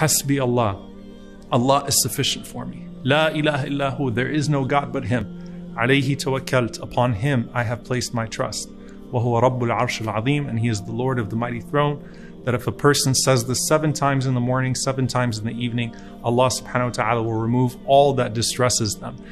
Hasbi Allah. Allah is sufficient for me. La ilaha illahu. There is no God but Him. Alayhi tawakkalt. Upon Him I have placed my trust. وهو رب العرش العظيم. And He is the Lord of the mighty throne. That if a person says this seven times in the morning, seven times in the evening, Allah subhanahu wa ta'ala will remove all that distresses them.